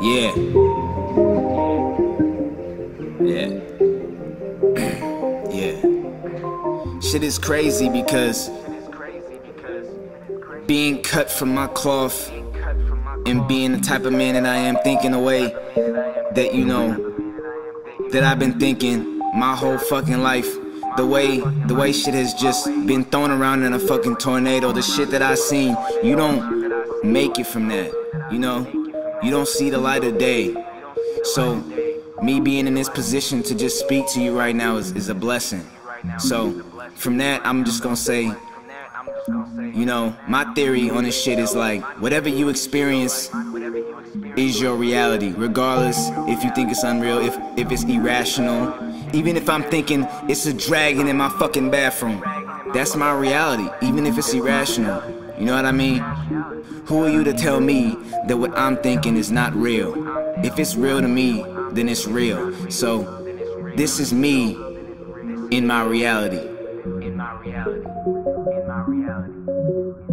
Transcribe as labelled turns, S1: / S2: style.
S1: Yeah. Yeah. yeah. Shit is crazy because being cut from my cloth and being the type of man that I am thinking the way that you know that I've been thinking my whole fucking life. The way the way shit has just been thrown around in a fucking tornado. The shit that I seen, you don't make it from that. You know, you don't see the light of day. So me being in this position to just speak to you right now is, is a blessing. So from that, I'm just gonna say you know, my theory on this shit is like, whatever you experience is your reality, regardless if you think it's unreal, if, if it's irrational. Even if I'm thinking it's a dragon in my fucking bathroom, that's my reality, even if it's irrational. You know what I mean? Who are you to tell me that what I'm thinking is not real? If it's real to me, then it's real. So, this is me in my reality. In my reality. In my reality.